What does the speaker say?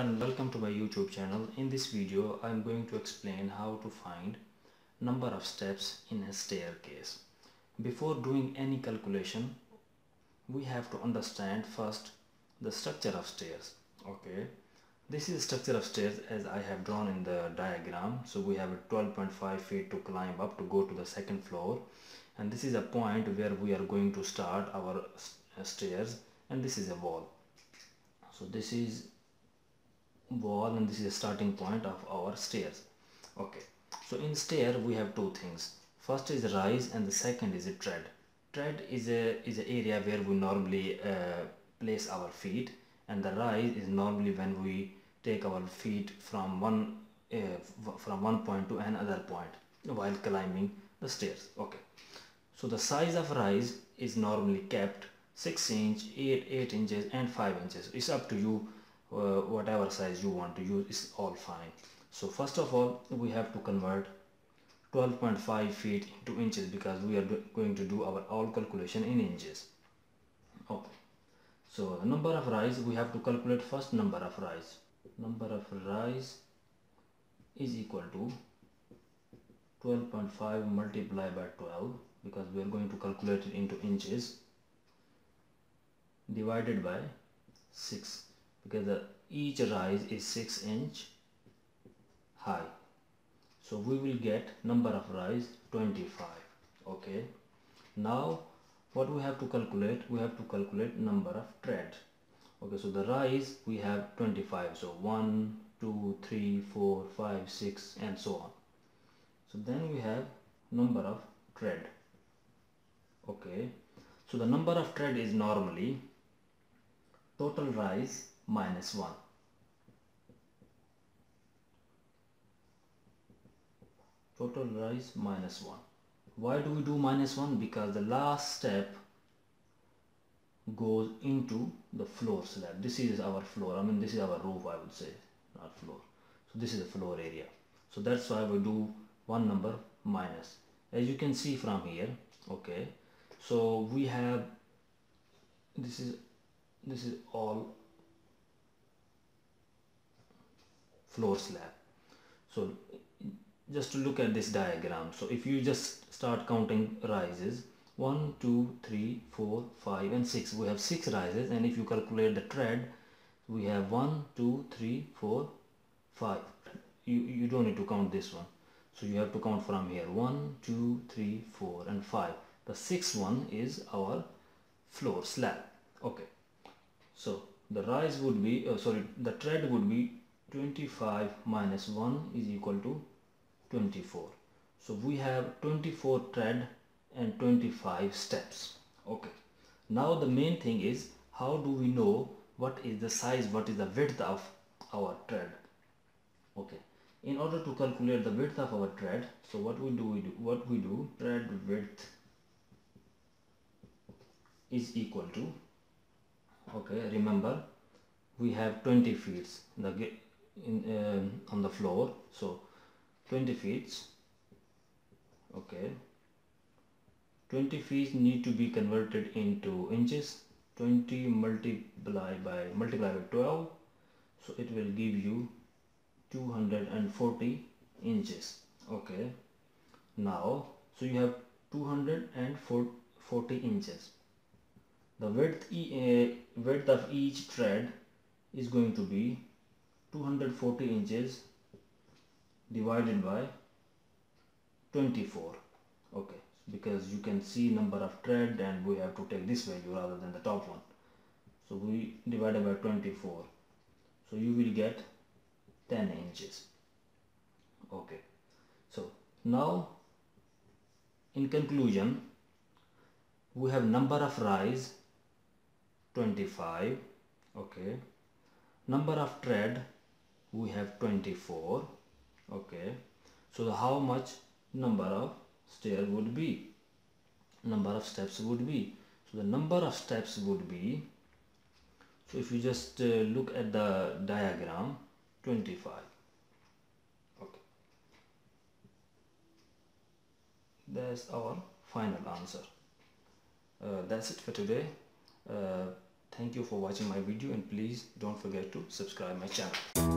and welcome to my YouTube channel. In this video I am going to explain how to find number of steps in a staircase. Before doing any calculation we have to understand first the structure of stairs. Okay, this is structure of stairs as I have drawn in the diagram. So we have a 12.5 feet to climb up to go to the second floor and this is a point where we are going to start our stairs and this is a wall so this is wall and this is a starting point of our stairs. Okay. So in stair we have two things. First is rise and the second is a tread. Tread is a is an area where we normally uh, place our feet and the rise is normally when we take our feet from one uh, from one point to another point while climbing the stairs. Okay. So the size of rise is normally kept 6 inch 8 8 inches and 5 inches. It's up to you uh, whatever size you want to use is all fine. So first of all we have to convert 12.5 feet into inches because we are going to do our all calculation in inches. Okay. So number of rise we have to calculate first number of rise. Number of rise is equal to 12.5 multiplied by 12 because we are going to calculate it into inches divided by 6 because the, each rise is 6 inch high. So we will get number of rise 25 okay? Now what we have to calculate we have to calculate number of tread okay? So the rise we have 25 so 1 2 3 4 5 6 and so on. So then we have number of tread okay? So the number of tread is normally total rise minus 1 total rise minus 1 why do we do minus 1 because the last step goes into the floor slab. This is our floor. I mean this is our roof I would say not floor. So this is the floor area. So that's why we do one number minus. As you can see from here okay so we have this is this is all floor slab. So just to look at this diagram so if you just start counting rises 1 2 3 4 5 and 6 we have 6 rises and if you calculate the tread we have 1 2 3 4 5 you you don't need to count this one. So you have to count from here 1 2 3 4 and 5 the sixth one is our floor slab. Okay. So the rise would be uh, sorry the tread would be 25 minus 1 is equal to 24 so we have 24 tread and 25 steps. Okay. Now the main thing is how do we know what is the size what is the width of our tread? Okay. In order to calculate the width of our tread so what we do we do what we do tread width is equal to okay remember we have 20 feet. The in uh, on the floor so 20 feet. Okay. 20 feet need to be converted into inches. 20 multiply by multiply by 12 so it will give you 240 inches. Okay. Now so you have 240 inches. The width, uh, width of each tread is going to be 240 inches divided by 24 okay because you can see number of tread and we have to take this value rather than the top one. So we divided by 24 so you will get 10 inches. Okay. So now in conclusion we have number of rise 25 okay. Number of tread we have 24 okay. So how much number of stair would be? Number of steps would be. So the number of steps would be so if you just uh, look at the diagram 25 okay. That's our final answer. Uh, that's it for today. Uh, Thank you for watching my video and please don't forget to subscribe my channel.